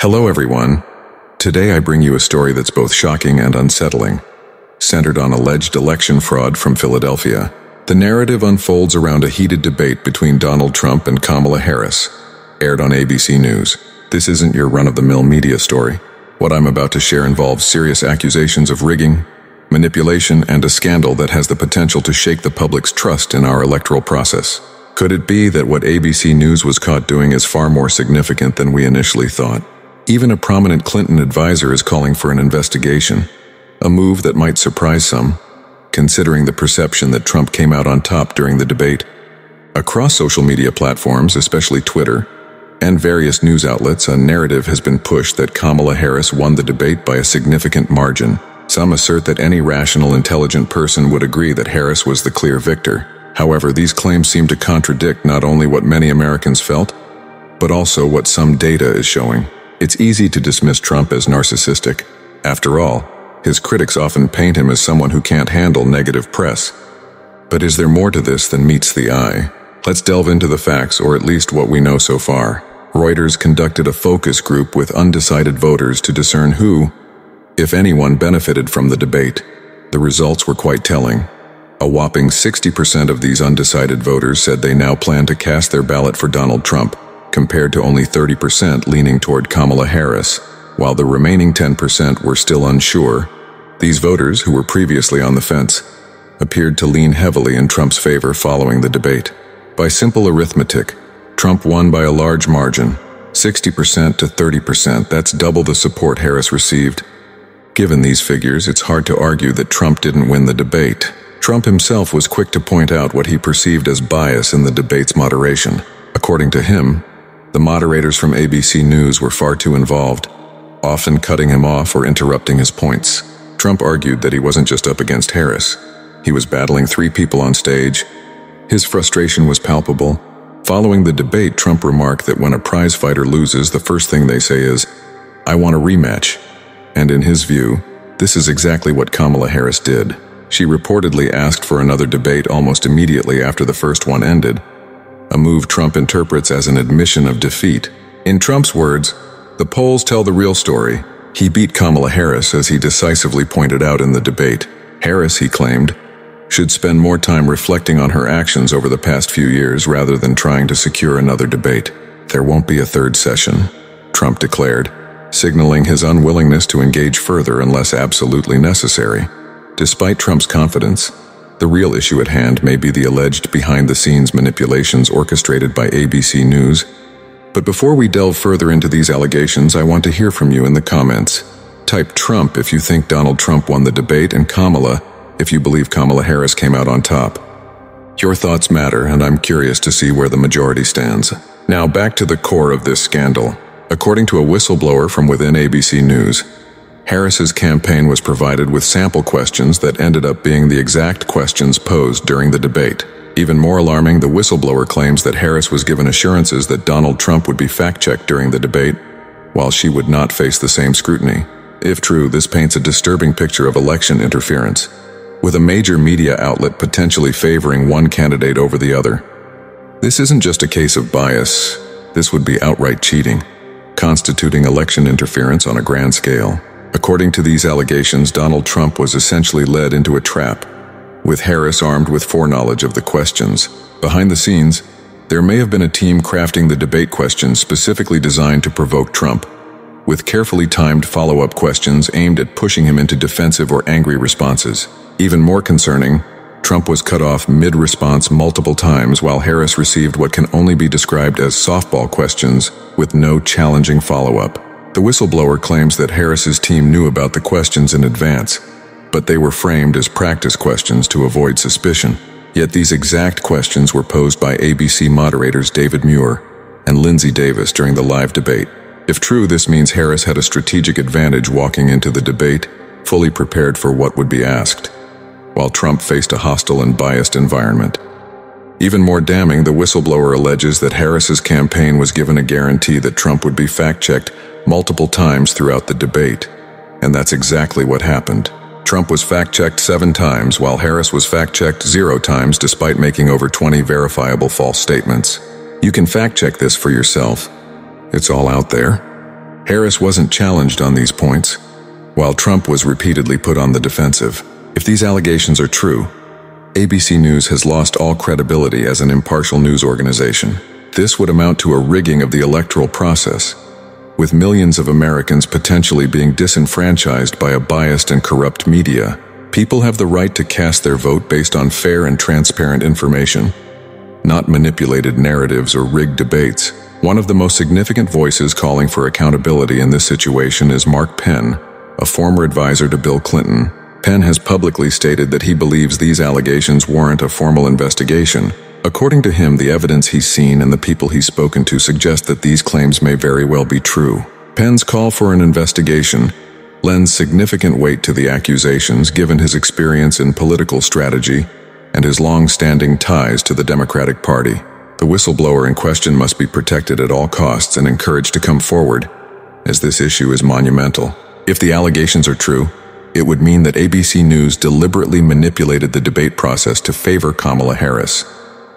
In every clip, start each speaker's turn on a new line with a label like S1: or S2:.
S1: Hello, everyone. Today I bring you a story that's both shocking and unsettling, centered on alleged election fraud from Philadelphia. The narrative unfolds around a heated debate between Donald Trump and Kamala Harris, aired on ABC News. This isn't your run-of-the-mill media story. What I'm about to share involves serious accusations of rigging, manipulation, and a scandal that has the potential to shake the public's trust in our electoral process. Could it be that what ABC News was caught doing is far more significant than we initially thought? Even a prominent Clinton advisor is calling for an investigation, a move that might surprise some, considering the perception that Trump came out on top during the debate. Across social media platforms, especially Twitter, and various news outlets, a narrative has been pushed that Kamala Harris won the debate by a significant margin. Some assert that any rational, intelligent person would agree that Harris was the clear victor. However, these claims seem to contradict not only what many Americans felt, but also what some data is showing. It's easy to dismiss Trump as narcissistic. After all, his critics often paint him as someone who can't handle negative press. But is there more to this than meets the eye? Let's delve into the facts, or at least what we know so far. Reuters conducted a focus group with undecided voters to discern who, if anyone, benefited from the debate. The results were quite telling. A whopping 60% of these undecided voters said they now plan to cast their ballot for Donald Trump, compared to only 30% leaning toward Kamala Harris, while the remaining 10% were still unsure. These voters, who were previously on the fence, appeared to lean heavily in Trump's favor following the debate. By simple arithmetic, Trump won by a large margin, 60% to 30%, that's double the support Harris received. Given these figures, it's hard to argue that Trump didn't win the debate. Trump himself was quick to point out what he perceived as bias in the debate's moderation. According to him, the moderators from ABC News were far too involved, often cutting him off or interrupting his points. Trump argued that he wasn't just up against Harris. He was battling three people on stage. His frustration was palpable. Following the debate, Trump remarked that when a prizefighter loses, the first thing they say is, I want a rematch. And in his view, this is exactly what Kamala Harris did. She reportedly asked for another debate almost immediately after the first one ended, a move Trump interprets as an admission of defeat. In Trump's words, the polls tell the real story. He beat Kamala Harris, as he decisively pointed out in the debate. Harris, he claimed, should spend more time reflecting on her actions over the past few years rather than trying to secure another debate. There won't be a third session, Trump declared, signaling his unwillingness to engage further unless absolutely necessary. Despite Trump's confidence, the real issue at hand may be the alleged behind-the-scenes manipulations orchestrated by ABC News. But before we delve further into these allegations, I want to hear from you in the comments. Type Trump if you think Donald Trump won the debate and Kamala if you believe Kamala Harris came out on top. Your thoughts matter, and I'm curious to see where the majority stands. Now back to the core of this scandal. According to a whistleblower from within ABC News, Harris's campaign was provided with sample questions that ended up being the exact questions posed during the debate. Even more alarming, the whistleblower claims that Harris was given assurances that Donald Trump would be fact-checked during the debate, while she would not face the same scrutiny. If true, this paints a disturbing picture of election interference, with a major media outlet potentially favoring one candidate over the other. This isn't just a case of bias, this would be outright cheating, constituting election interference on a grand scale. According to these allegations, Donald Trump was essentially led into a trap, with Harris armed with foreknowledge of the questions. Behind the scenes, there may have been a team crafting the debate questions specifically designed to provoke Trump, with carefully timed follow-up questions aimed at pushing him into defensive or angry responses. Even more concerning, Trump was cut off mid-response multiple times while Harris received what can only be described as softball questions with no challenging follow-up. The whistleblower claims that Harris's team knew about the questions in advance, but they were framed as practice questions to avoid suspicion. Yet these exact questions were posed by ABC moderators David Muir and Linsey Davis during the live debate. If true, this means Harris had a strategic advantage walking into the debate, fully prepared for what would be asked, while Trump faced a hostile and biased environment. Even more damning, the whistleblower alleges that Harris's campaign was given a guarantee that Trump would be fact-checked multiple times throughout the debate. And that's exactly what happened. Trump was fact-checked seven times, while Harris was fact-checked zero times despite making over 20 verifiable false statements. You can fact-check this for yourself. It's all out there. Harris wasn't challenged on these points, while Trump was repeatedly put on the defensive. If these allegations are true, ABC News has lost all credibility as an impartial news organization. This would amount to a rigging of the electoral process, with millions of Americans potentially being disenfranchised by a biased and corrupt media. People have the right to cast their vote based on fair and transparent information, not manipulated narratives or rigged debates. One of the most significant voices calling for accountability in this situation is Mark Penn, a former advisor to Bill Clinton. Penn has publicly stated that he believes these allegations warrant a formal investigation. According to him, the evidence he's seen and the people he's spoken to suggest that these claims may very well be true. Penn's call for an investigation lends significant weight to the accusations given his experience in political strategy and his long-standing ties to the Democratic Party. The whistleblower in question must be protected at all costs and encouraged to come forward, as this issue is monumental. If the allegations are true, it would mean that ABC News deliberately manipulated the debate process to favor Kamala Harris,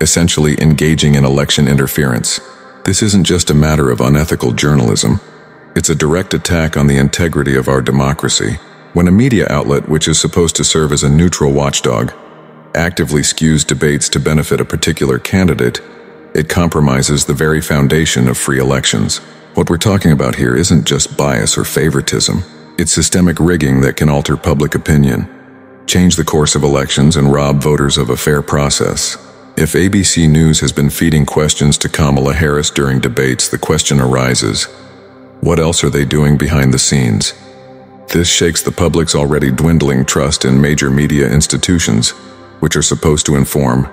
S1: essentially engaging in election interference. This isn't just a matter of unethical journalism. It's a direct attack on the integrity of our democracy. When a media outlet, which is supposed to serve as a neutral watchdog, actively skews debates to benefit a particular candidate, it compromises the very foundation of free elections. What we're talking about here isn't just bias or favoritism. It's systemic rigging that can alter public opinion, change the course of elections, and rob voters of a fair process. If ABC News has been feeding questions to Kamala Harris during debates, the question arises, what else are they doing behind the scenes? This shakes the public's already dwindling trust in major media institutions, which are supposed to inform,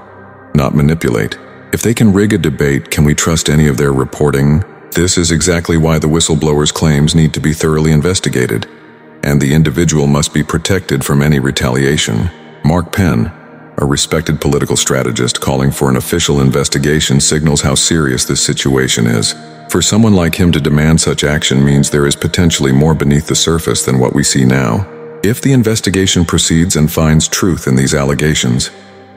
S1: not manipulate. If they can rig a debate, can we trust any of their reporting? This is exactly why the whistleblower's claims need to be thoroughly investigated, and the individual must be protected from any retaliation. Mark Penn, a respected political strategist calling for an official investigation signals how serious this situation is. For someone like him to demand such action means there is potentially more beneath the surface than what we see now. If the investigation proceeds and finds truth in these allegations,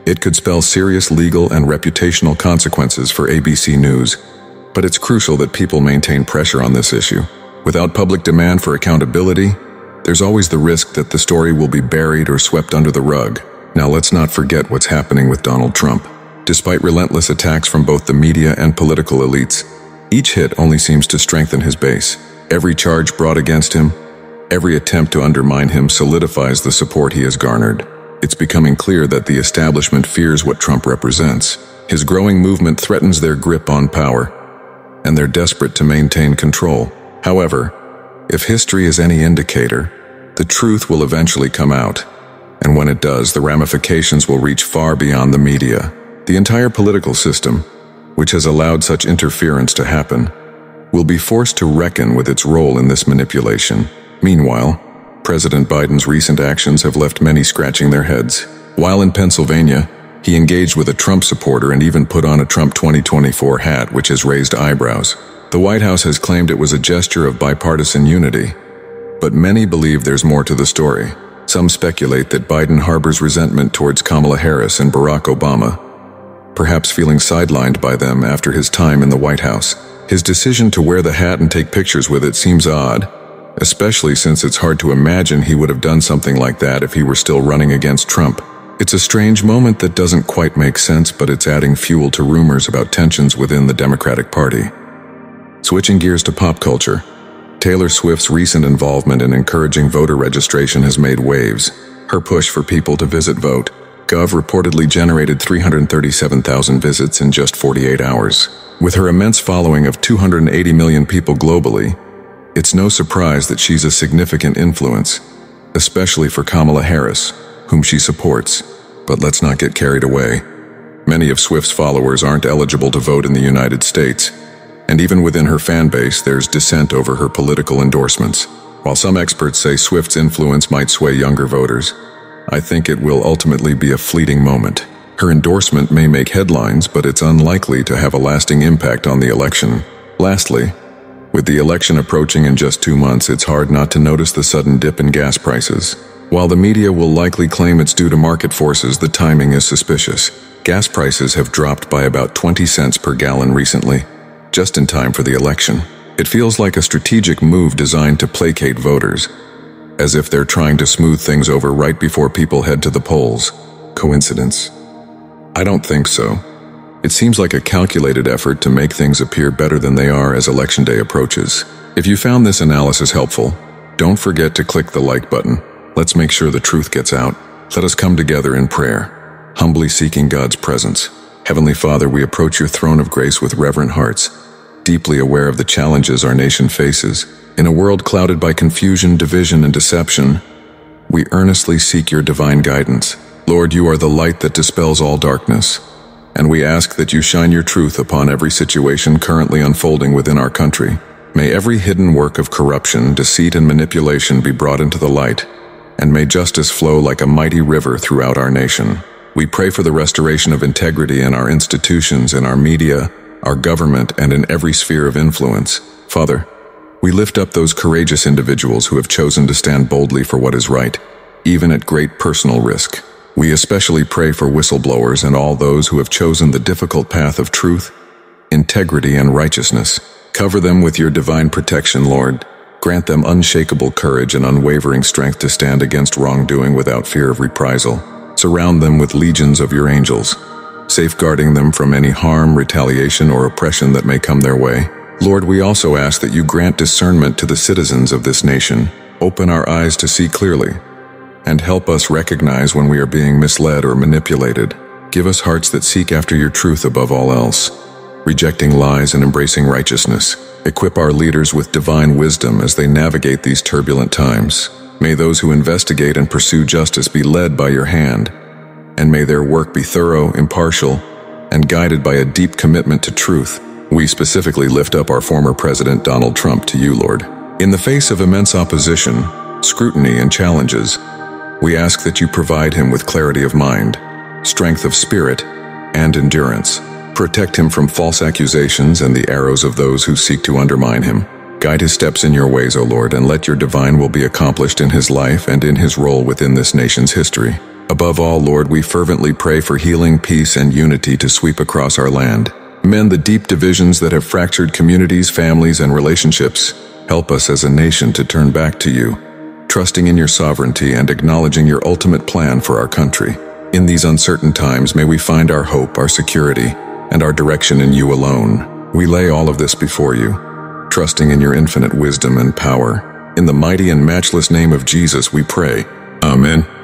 S1: it could spell serious legal and reputational consequences for ABC News. But it's crucial that people maintain pressure on this issue. Without public demand for accountability, there's always the risk that the story will be buried or swept under the rug. Now let's not forget what's happening with Donald Trump. Despite relentless attacks from both the media and political elites, each hit only seems to strengthen his base. Every charge brought against him, Every attempt to undermine him solidifies the support he has garnered. It's becoming clear that the establishment fears what Trump represents. His growing movement threatens their grip on power, and they're desperate to maintain control. However, if history is any indicator, the truth will eventually come out, and when it does, the ramifications will reach far beyond the media. The entire political system, which has allowed such interference to happen, will be forced to reckon with its role in this manipulation. Meanwhile, President Biden's recent actions have left many scratching their heads. While in Pennsylvania, he engaged with a Trump supporter and even put on a Trump 2024 hat, which has raised eyebrows. The White House has claimed it was a gesture of bipartisan unity, but many believe there's more to the story. Some speculate that Biden harbors resentment towards Kamala Harris and Barack Obama, perhaps feeling sidelined by them after his time in the White House. His decision to wear the hat and take pictures with it seems odd, especially since it's hard to imagine he would have done something like that if he were still running against Trump. It's a strange moment that doesn't quite make sense, but it's adding fuel to rumors about tensions within the Democratic Party. Switching gears to pop culture, Taylor Swift's recent involvement in encouraging voter registration has made waves. Her push for people to visit Vote. Gov reportedly generated 337,000 visits in just 48 hours. With her immense following of 280 million people globally, it's no surprise that she's a significant influence, especially for Kamala Harris, whom she supports. But let's not get carried away. Many of Swift's followers aren't eligible to vote in the United States, and even within her fan base, there's dissent over her political endorsements. While some experts say Swift's influence might sway younger voters, I think it will ultimately be a fleeting moment. Her endorsement may make headlines, but it's unlikely to have a lasting impact on the election. Lastly, with the election approaching in just two months, it's hard not to notice the sudden dip in gas prices. While the media will likely claim it's due to market forces, the timing is suspicious. Gas prices have dropped by about 20 cents per gallon recently, just in time for the election. It feels like a strategic move designed to placate voters, as if they're trying to smooth things over right before people head to the polls. Coincidence? I don't think so. It seems like a calculated effort to make things appear better than they are as election day approaches. If you found this analysis helpful, don't forget to click the like button. Let's make sure the truth gets out. Let us come together in prayer, humbly seeking God's presence. Heavenly Father, we approach your throne of grace with reverent hearts, deeply aware of the challenges our nation faces. In a world clouded by confusion, division, and deception, we earnestly seek your divine guidance. Lord, you are the light that dispels all darkness, and we ask that you shine your truth upon every situation currently unfolding within our country. May every hidden work of corruption, deceit, and manipulation be brought into the light, and may justice flow like a mighty river throughout our nation. We pray for the restoration of integrity in our institutions, in our media, our government, and in every sphere of influence. Father, we lift up those courageous individuals who have chosen to stand boldly for what is right, even at great personal risk. We especially pray for whistleblowers and all those who have chosen the difficult path of truth, integrity, and righteousness. Cover them with your divine protection, Lord. Grant them unshakable courage and unwavering strength to stand against wrongdoing without fear of reprisal. Surround them with legions of your angels, safeguarding them from any harm, retaliation, or oppression that may come their way. Lord, we also ask that you grant discernment to the citizens of this nation. Open our eyes to see clearly, and help us recognize when we are being misled or manipulated. Give us hearts that seek after your truth above all else rejecting lies and embracing righteousness. Equip our leaders with divine wisdom as they navigate these turbulent times. May those who investigate and pursue justice be led by your hand, and may their work be thorough, impartial, and guided by a deep commitment to truth. We specifically lift up our former President Donald Trump to you, Lord. In the face of immense opposition, scrutiny, and challenges, we ask that you provide him with clarity of mind, strength of spirit, and endurance. Protect him from false accusations and the arrows of those who seek to undermine him. Guide his steps in your ways, O Lord, and let your divine will be accomplished in his life and in his role within this nation's history. Above all, Lord, we fervently pray for healing, peace, and unity to sweep across our land. Mend the deep divisions that have fractured communities, families, and relationships. Help us as a nation to turn back to you, trusting in your sovereignty and acknowledging your ultimate plan for our country. In these uncertain times, may we find our hope, our security, and our direction in you alone. We lay all of this before you, trusting in your infinite wisdom and power. In the mighty and matchless name of Jesus we pray. Amen.